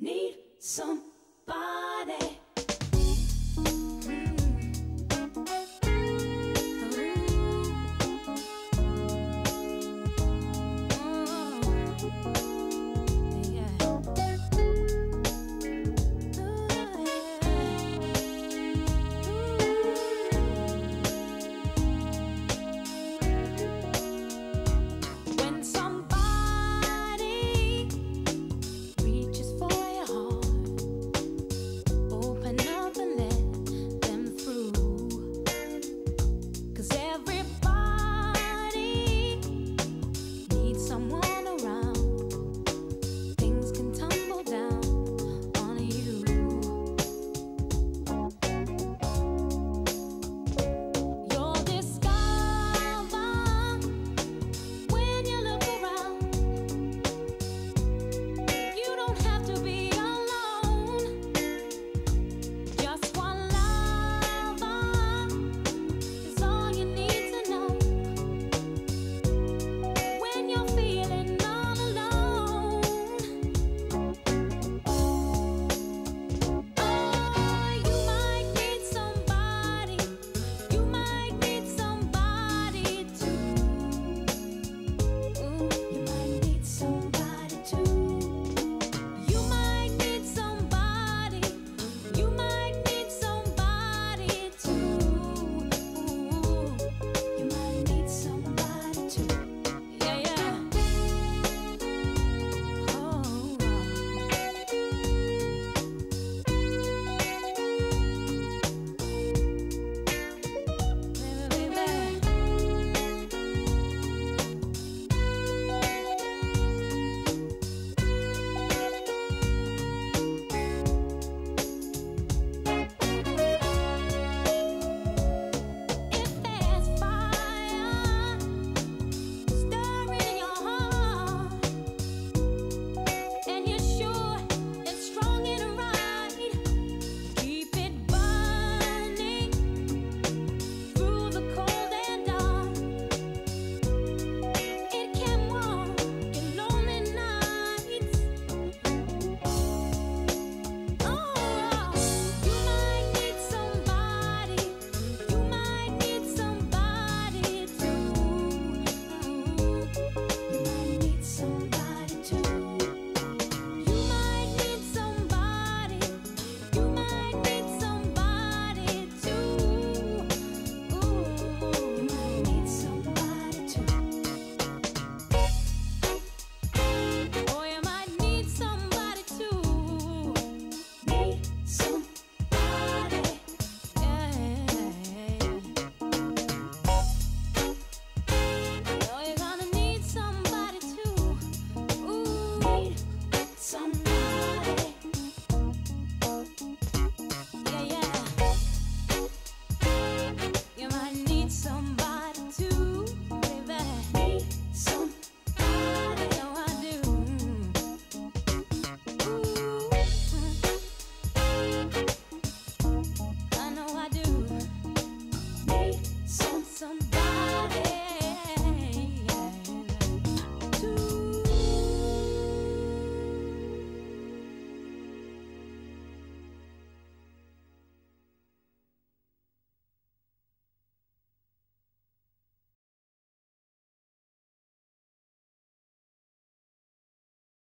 Need somebody.